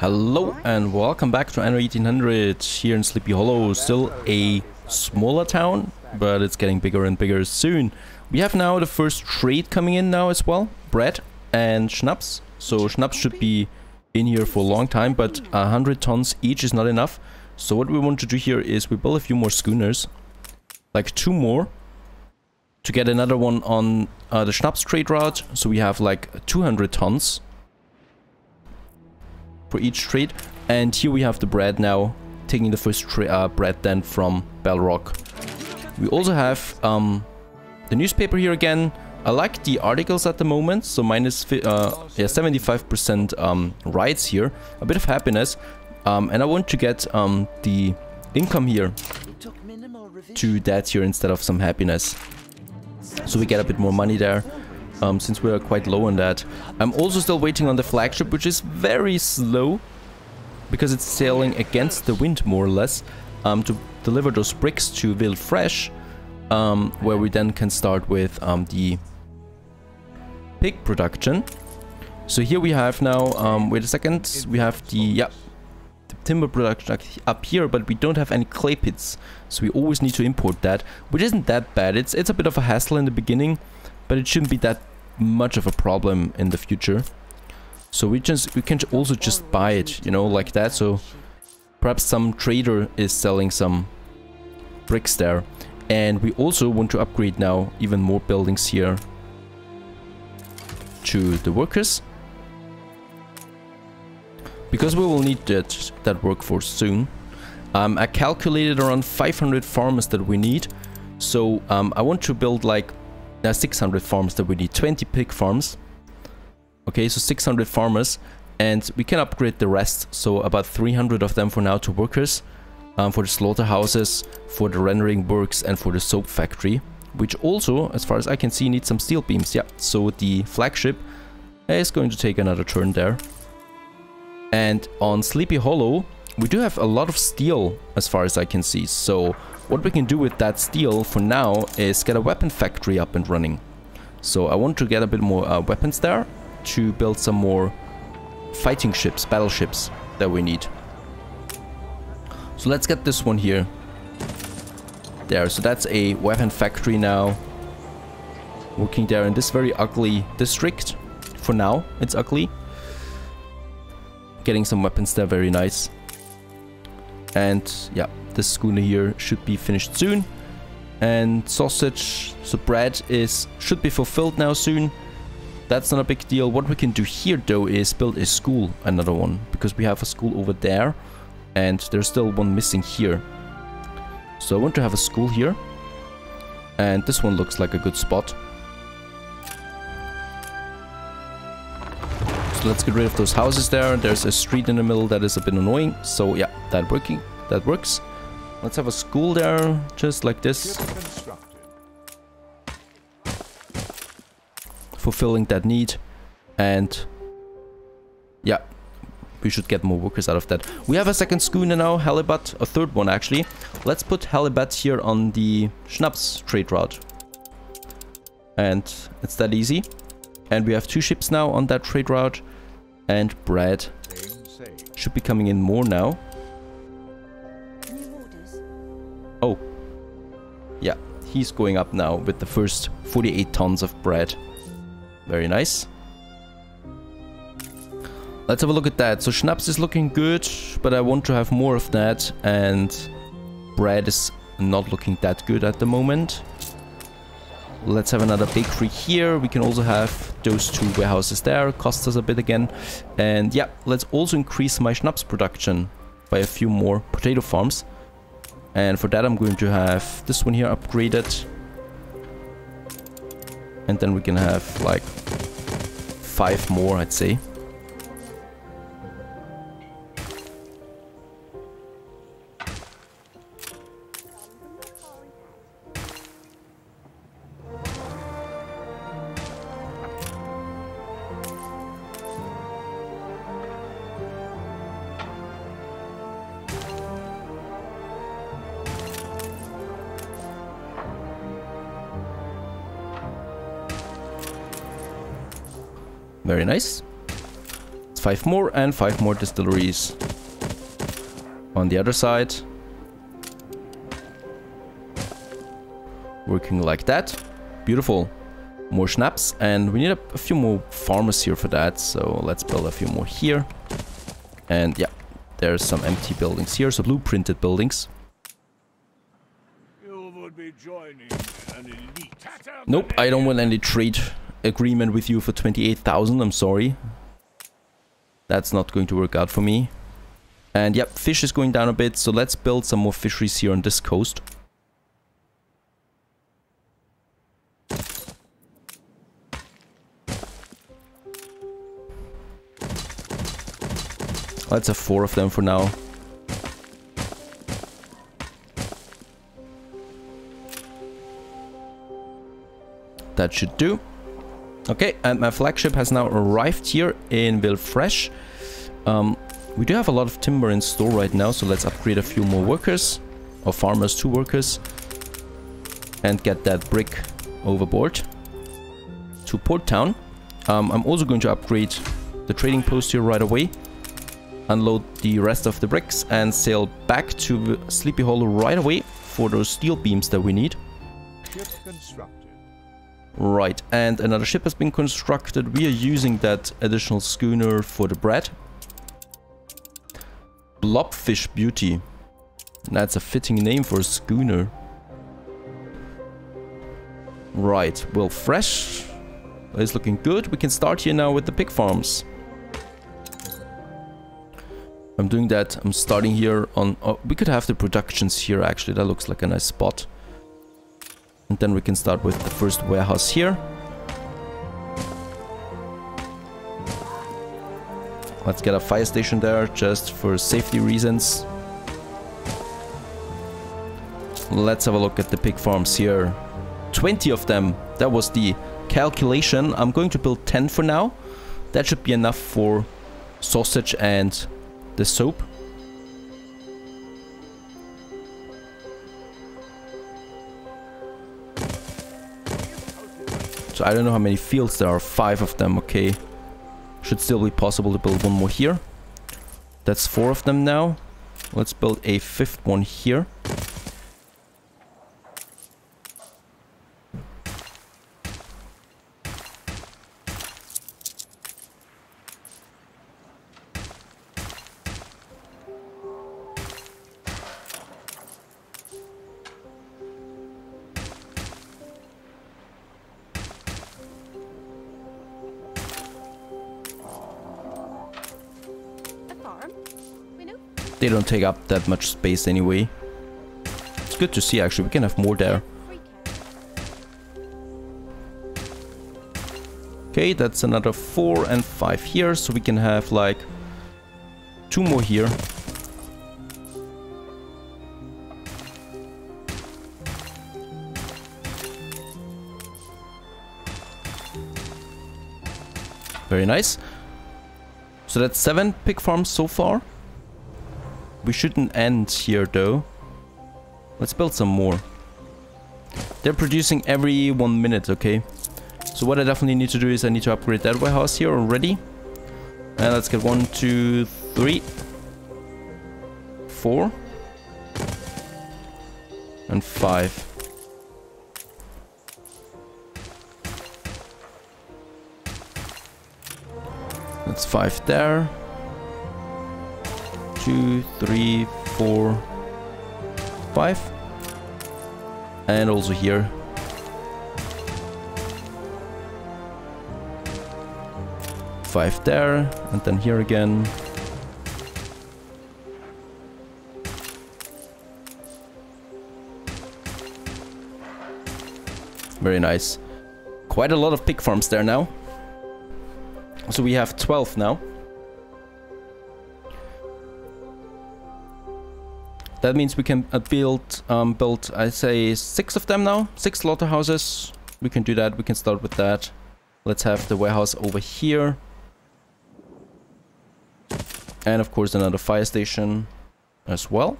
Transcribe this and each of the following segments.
Hello and welcome back to Anno 1800 here in Sleepy Hollow. Still a smaller town, but it's getting bigger and bigger soon. We have now the first trade coming in now as well. Bread and schnapps. So schnapps should be in here for a long time, but 100 tons each is not enough. So what we want to do here is we build a few more schooners. Like two more. To get another one on uh, the schnapps trade route. So we have like 200 tons for each trade. And here we have the bread now, taking the first uh, bread then from Bellrock. We also have um, the newspaper here again. I like the articles at the moment, so minus uh, yeah 75% um, rights here, a bit of happiness, um, and I want to get um, the income here to that here instead of some happiness. So we get a bit more money there um, since we are quite low on that. I'm also still waiting on the flagship, which is very slow because it's sailing against the wind more or less um, to deliver those bricks to Villefresh, um, where we then can start with um, the pig production. So here we have now, um, wait a second, we have the, yeah, the timber production up here, but we don't have any clay pits. So we always need to import that, which isn't that bad. It's, it's a bit of a hassle in the beginning, but it shouldn't be that much of a problem in the future. So we just we can also just buy it, you know, like that. So perhaps some trader is selling some bricks there. And we also want to upgrade now even more buildings here to the workers. Because we will need that, that workforce soon. Um, I calculated around 500 farmers that we need. So um, I want to build like there are 600 farms that we need. 20 pig farms. Okay so 600 farmers. And we can upgrade the rest. So about 300 of them for now to workers. Um, for the slaughterhouses for the rendering works and for the soap factory. Which also as far as I can see needs some steel beams. Yeah so the flagship is going to take another turn there. And on Sleepy Hollow we do have a lot of steel as far as I can see. So what we can do with that steel for now is get a weapon factory up and running. So I want to get a bit more uh, weapons there to build some more fighting ships, battleships that we need. So let's get this one here. There, so that's a weapon factory now. Working there in this very ugly district. For now, it's ugly. Getting some weapons there, very nice. And yeah, this schooner here should be finished soon. And sausage, so bread is should be fulfilled now soon. That's not a big deal. What we can do here though is build a school, another one, because we have a school over there and there's still one missing here. So I want to have a school here. And this one looks like a good spot. So let's get rid of those houses there. There's a street in the middle that is a bit annoying. So yeah, that working. That works. Let's have a school there, just like this. Fulfilling that need. And yeah, we should get more workers out of that. We have a second schooner now, Halibut, a third one actually. Let's put Halibut here on the Schnapps trade route. And it's that easy. And we have two ships now on that trade route. And bread should be coming in more now. Oh. Yeah, he's going up now with the first 48 tons of bread. Very nice. Let's have a look at that. So schnapps is looking good, but I want to have more of that. And bread is not looking that good at the moment. Let's have another bakery here. We can also have those two warehouses there. Cost us a bit again. And yeah, let's also increase my schnapps production by a few more potato farms. And for that I'm going to have this one here upgraded. And then we can have like five more, I'd say. Very nice. Let's five more and five more distilleries on the other side. Working like that. Beautiful. More schnapps and we need a, a few more farmers here for that. So let's build a few more here. And yeah, there's some empty buildings here, so blueprinted buildings. Nope, I don't want any trade agreement with you for 28,000, I'm sorry. That's not going to work out for me. And yep, fish is going down a bit, so let's build some more fisheries here on this coast. Let's have four of them for now. That should do. Okay, and my flagship has now arrived here in Villefresh. Um, we do have a lot of timber in store right now, so let's upgrade a few more workers. Or farmers to workers. And get that brick overboard to Port Town. Um, I'm also going to upgrade the trading post here right away unload the rest of the bricks and sail back to Sleepy Hollow right away for those steel beams that we need. Right, and another ship has been constructed. We are using that additional schooner for the bread. Blobfish Beauty. That's a fitting name for a schooner. Right, Villefresh is looking good. We can start here now with the pig farms. I'm doing that. I'm starting here on... Oh, we could have the productions here, actually. That looks like a nice spot. And then we can start with the first warehouse here. Let's get a fire station there, just for safety reasons. Let's have a look at the pig farms here. 20 of them. That was the calculation. I'm going to build 10 for now. That should be enough for sausage and the soap. So I don't know how many fields there are. Five of them, okay. Should still be possible to build one more here. That's four of them now. Let's build a fifth one here. Don't take up that much space anyway. It's good to see actually, we can have more there. Okay, that's another four and five here, so we can have like two more here. Very nice. So that's seven pig farms so far. We shouldn't end here though. Let's build some more. They're producing every one minute, okay? So what I definitely need to do is I need to upgrade that warehouse here already. And let's get one, two, three, four, and five. That's five there two, three, four, five. And also here. Five there, and then here again. Very nice. Quite a lot of pig farms there now. So we have 12 now. That means we can build, um, build, I say, six of them now. Six slaughterhouses. We can do that. We can start with that. Let's have the warehouse over here. And of course another fire station as well.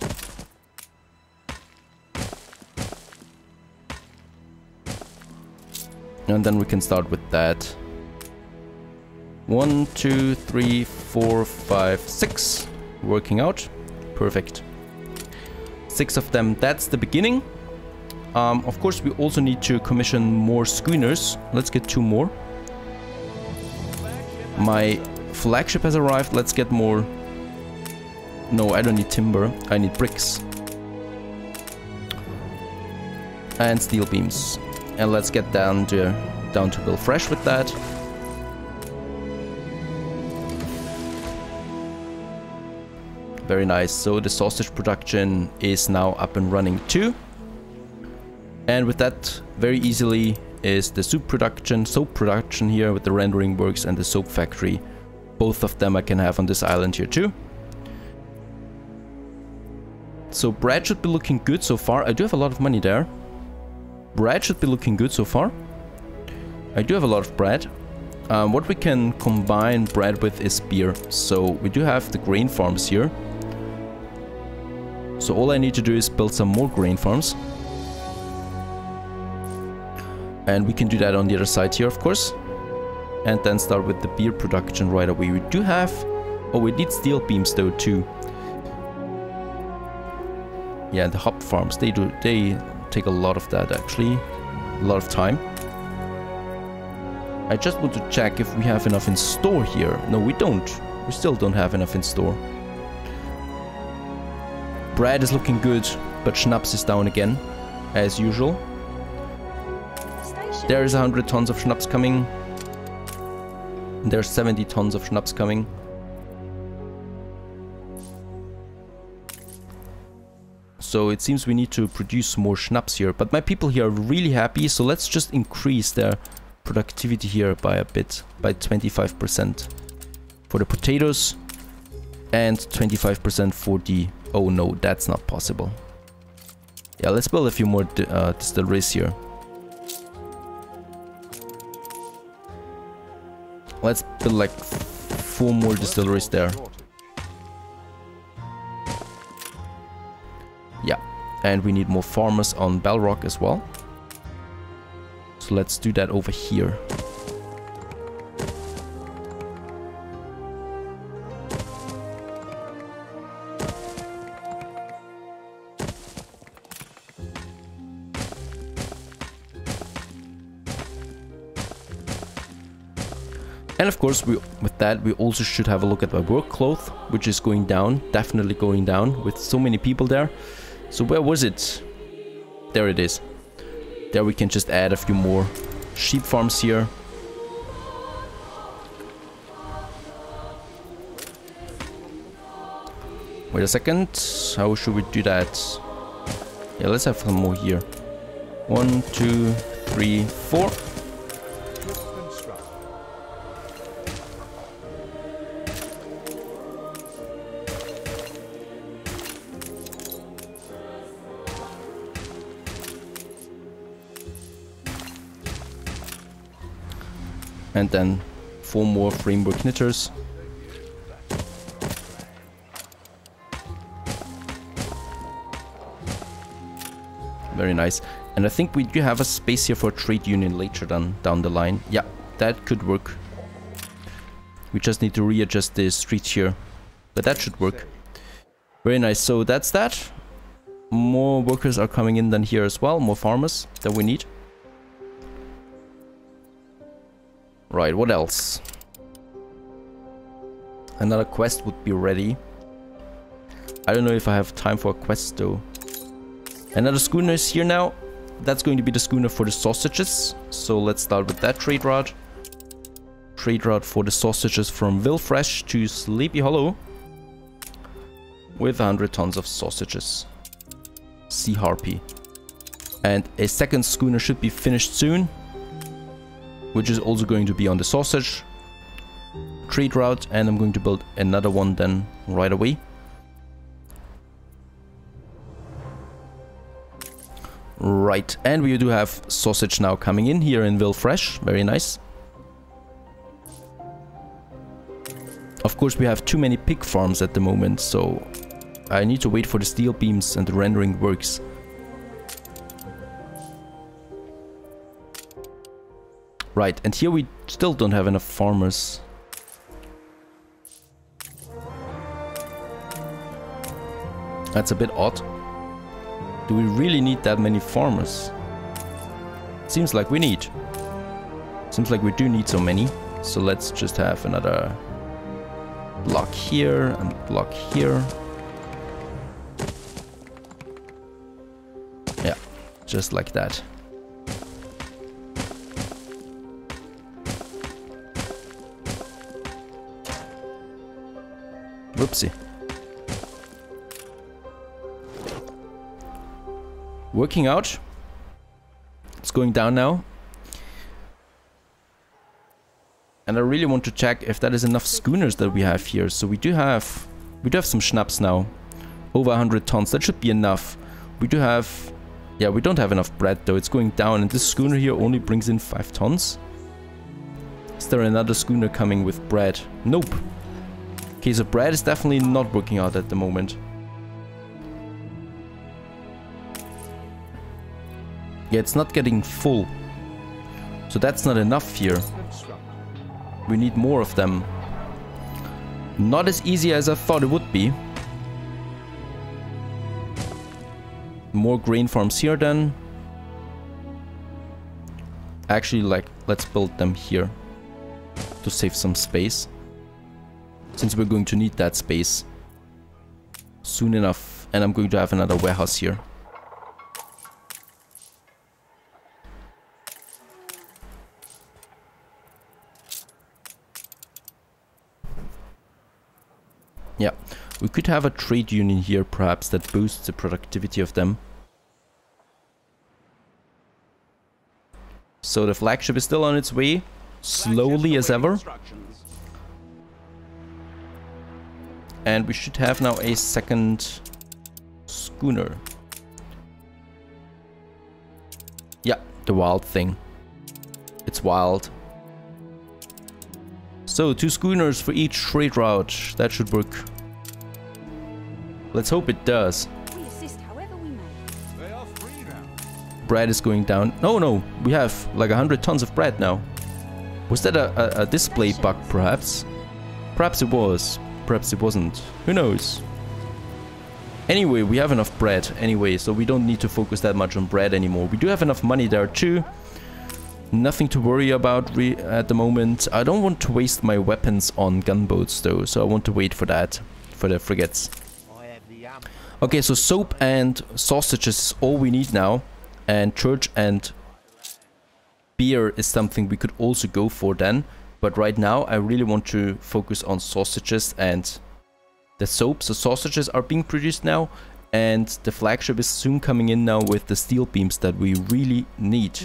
And then we can start with that. One, two, three, four, five, six. Working out. Perfect. Six of them. That's the beginning. Um, of course, we also need to commission more schooners. Let's get two more. My flagship has arrived. Let's get more. No, I don't need timber. I need bricks. And steel beams. And let's get down to down to Villefresh with that. Very nice. So the sausage production is now up and running too. And with that, very easily is the soup production, soap production here with the rendering works and the soap factory. Both of them I can have on this island here too. So bread should be looking good so far. I do have a lot of money there. Bread should be looking good so far. I do have a lot of bread. Um, what we can combine bread with is beer. So we do have the grain farms here. So all I need to do is build some more grain farms. And we can do that on the other side here, of course. And then start with the beer production right away. We do have... Oh, we need steel beams though too. Yeah, the hop farms, they do... They take a lot of that actually. A lot of time. I just want to check if we have enough in store here. No, we don't. We still don't have enough in store. Bread is looking good, but schnapps is down again, as usual. There is 100 tons of schnapps coming. There's 70 tons of schnapps coming. So it seems we need to produce more schnapps here. But my people here are really happy, so let's just increase their productivity here by a bit, by 25% for the potatoes and 25% for the Oh no, that's not possible. Yeah, let's build a few more uh, distilleries here. Let's build like four more distilleries there. Yeah, and we need more farmers on Balrog as well. So let's do that over here. Course, we, with that, we also should have a look at my work cloth, which is going down, definitely going down with so many people there. So where was it? There it is. There we can just add a few more sheep farms here. Wait a second, how should we do that? Yeah, let's have some more here. One, two, three, four. And then four more framework knitters. Very nice. And I think we do have a space here for trade union later down, down the line. Yeah, that could work. We just need to readjust the street here. But that should work. Very nice. So that's that. More workers are coming in than here as well. More farmers that we need. Right, what else? Another quest would be ready. I don't know if I have time for a quest though. Another schooner is here now. That's going to be the schooner for the sausages. So let's start with that trade route. Trade route for the sausages from Villefresh to Sleepy Hollow. With 100 tons of sausages. Sea Harpy. And a second schooner should be finished soon which is also going to be on the sausage trade route and I'm going to build another one then right away. Right, and we do have sausage now coming in here in Villefresh, very nice. Of course we have too many pig farms at the moment, so I need to wait for the steel beams and the rendering works. Right, and here we still don't have enough farmers. That's a bit odd. Do we really need that many farmers? Seems like we need. Seems like we do need so many. So let's just have another block here and block here. Yeah, just like that. Whoopsie. Working out. It's going down now. And I really want to check if that is enough schooners that we have here. So we do have we do have some schnapps now. Over 100 tons. That should be enough. We do have yeah, we don't have enough bread though. It's going down and this schooner here only brings in 5 tons. Is there another schooner coming with bread? Nope. Okay, so bread is definitely not working out at the moment. Yeah, it's not getting full. So that's not enough here. We need more of them. Not as easy as I thought it would be. More grain farms here then. Actually, like, let's build them here. To save some space since we're going to need that space soon enough and I'm going to have another warehouse here. Yeah, we could have a trade union here perhaps that boosts the productivity of them. So the flagship is still on its way, slowly as ever. And we should have now a second schooner. Yeah, the wild thing. It's wild. So, two schooners for each trade route. That should work. Let's hope it does. Bread is going down. No, no, we have like 100 tons of bread now. Was that a, a, a display bug, perhaps? Perhaps it was perhaps it wasn't. Who knows? Anyway, we have enough bread anyway, so we don't need to focus that much on bread anymore. We do have enough money there too. Nothing to worry about at the moment. I don't want to waste my weapons on gunboats though, so I want to wait for that, for the frigates. Okay, so soap and sausages is all we need now. And church and beer is something we could also go for then. But right now I really want to focus on sausages and the soap. So sausages are being produced now and the flagship is soon coming in now with the steel beams that we really need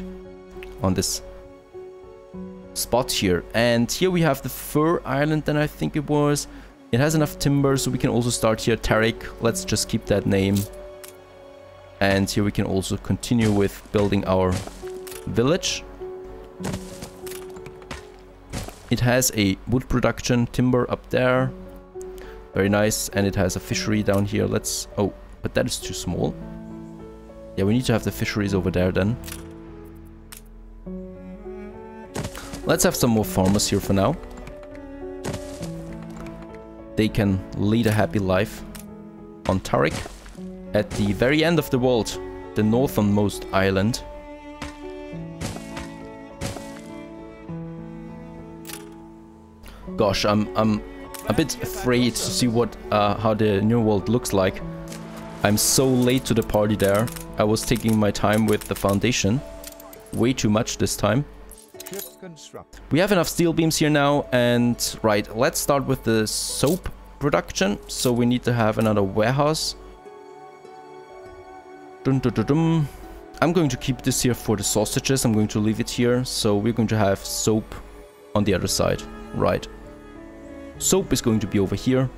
on this spot here. And here we have the Fur Island then I think it was. It has enough timber so we can also start here Tarik. Let's just keep that name. And here we can also continue with building our village. It has a wood production timber up there. Very nice. And it has a fishery down here. Let's... Oh, but that is too small. Yeah, we need to have the fisheries over there then. Let's have some more farmers here for now. They can lead a happy life on Tarik. At the very end of the world, the northernmost island. Gosh, I'm I'm a bit afraid to see what uh, how the new world looks like. I'm so late to the party there. I was taking my time with the foundation. Way too much this time. We have enough steel beams here now and right, let's start with the soap production. So we need to have another warehouse. Dun, dun, dun. I'm going to keep this here for the sausages. I'm going to leave it here. So we're going to have soap on the other side. Right. Soap is going to be over here.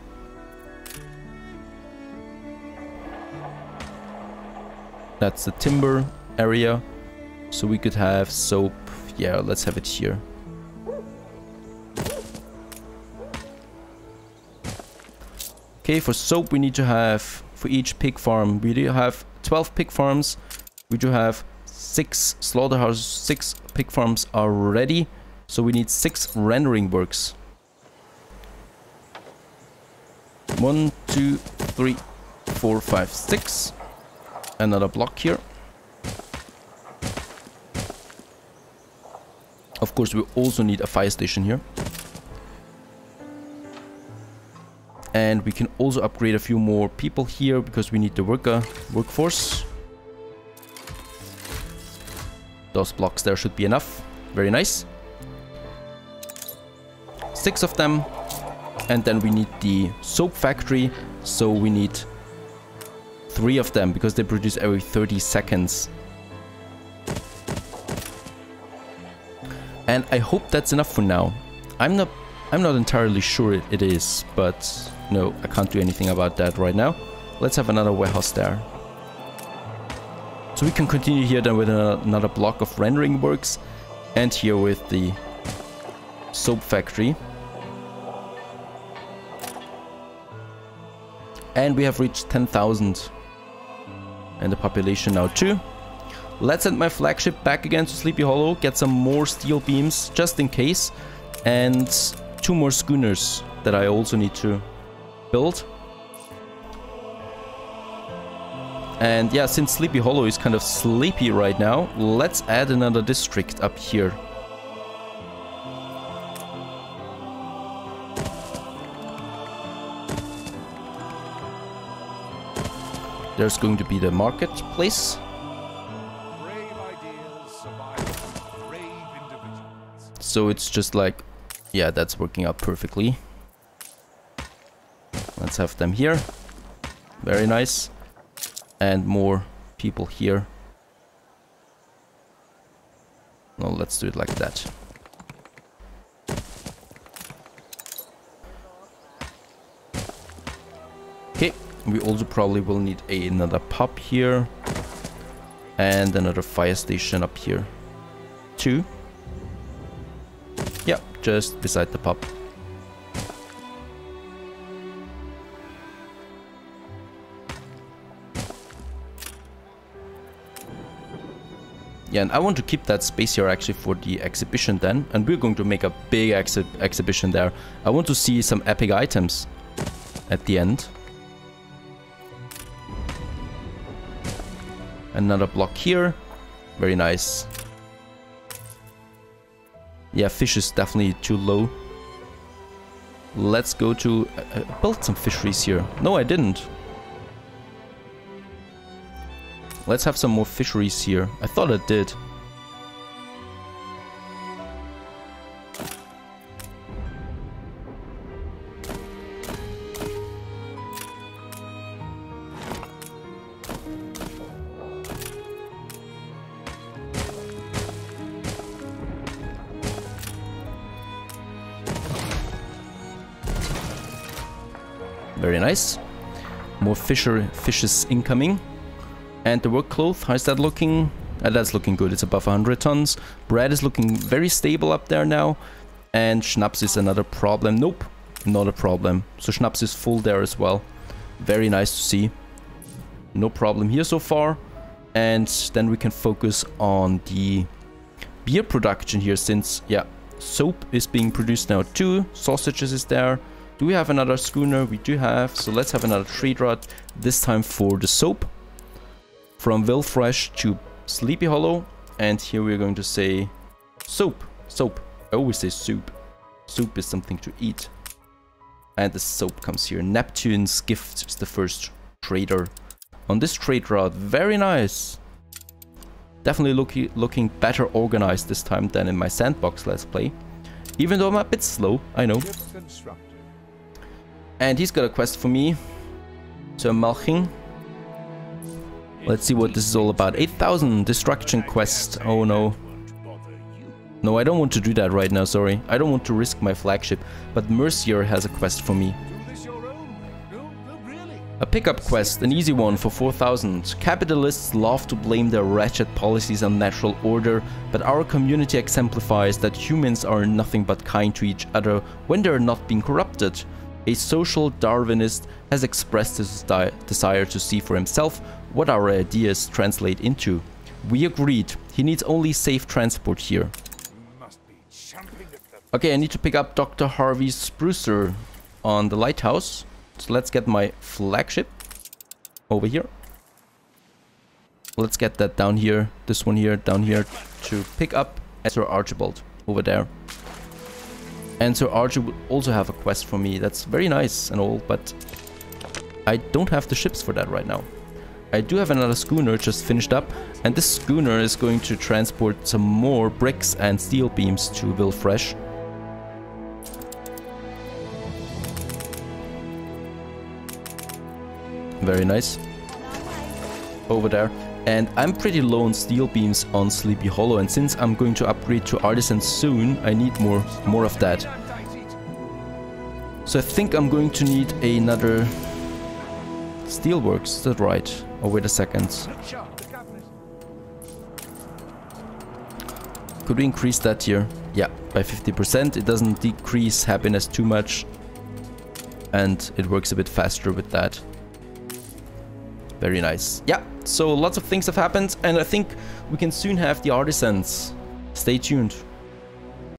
That's the timber area. So we could have soap. Yeah, let's have it here. Okay, for soap we need to have, for each pig farm, we do have 12 pig farms. We do have 6 slaughterhouses, 6 pig farms are ready. So we need 6 rendering works. One, two, three, four, five, six. Another block here. Of course, we also need a fire station here. And we can also upgrade a few more people here because we need the worker workforce. Those blocks there should be enough. Very nice. Six of them. And then we need the soap factory. So we need three of them because they produce every 30 seconds. And I hope that's enough for now. I'm not I'm not entirely sure it, it is, but no, I can't do anything about that right now. Let's have another warehouse there. So we can continue here then with another block of rendering works and here with the soap factory. And we have reached 10,000 and the population now too. Let's send my flagship back again to Sleepy Hollow, get some more steel beams just in case, and two more schooners that I also need to build. And yeah, since Sleepy Hollow is kind of sleepy right now, let's add another district up here. There's going to be the marketplace. So it's just like, yeah, that's working out perfectly. Let's have them here. Very nice. And more people here. No, let's do it like that. We also probably will need a, another pub here. And another fire station up here. Two. Yeah, just beside the pub. Yeah, and I want to keep that space here actually for the exhibition then. And we're going to make a big exhi exhibition there. I want to see some epic items at the end. Another block here. Very nice. Yeah, fish is definitely too low. Let's go to... Uh, uh build some fisheries here. No, I didn't. Let's have some more fisheries here. I thought I did. Very nice. More fisher fishes incoming. And the work cloth, how is that looking? Uh, that's looking good, it's above 100 tons. Bread is looking very stable up there now. And Schnapps is another problem. Nope, not a problem. So Schnapps is full there as well. Very nice to see. No problem here so far. And then we can focus on the beer production here since, yeah, soap is being produced now too. Sausages is there. Do we have another schooner? We do have. So let's have another trade route. This time for the soap. From Villefresh to Sleepy Hollow. And here we're going to say soap. Soap. I always say soup. Soup is something to eat. And the soap comes here. Neptune's Gift is the first trader on this trade route. Very nice. Definitely looking looking better organized this time than in my sandbox let's play. Even though I'm a bit slow, I know. And he's got a quest for me. So Malching. Let's see what this is all about. 8000 destruction quest. Oh no. No, I don't want to do that right now, sorry. I don't want to risk my flagship. But Mercier has a quest for me. A pickup quest, an easy one for 4000. Capitalists love to blame their wretched policies on natural order, but our community exemplifies that humans are nothing but kind to each other when they are not being corrupted a social Darwinist has expressed his desire to see for himself what our ideas translate into. We agreed, he needs only safe transport here. Okay, I need to pick up Dr. Harvey Sprucer on the lighthouse. So let's get my flagship. over here. Let's get that down here, this one here, down here, to pick up Sir Archibald over there. And Sir Archie would also have a quest for me. That's very nice and all, but I don't have the ships for that right now. I do have another schooner just finished up, and this schooner is going to transport some more bricks and steel beams to Villefresh. Very nice. Over there. And I'm pretty low on steel beams on Sleepy Hollow, and since I'm going to upgrade to Artisan soon, I need more, more of that. So I think I'm going to need another Steelworks, is that right? Oh, wait a second. Could we increase that here? Yeah, by 50%. It doesn't decrease happiness too much. And it works a bit faster with that. Very nice. Yeah, so lots of things have happened and I think we can soon have the artisans. Stay tuned.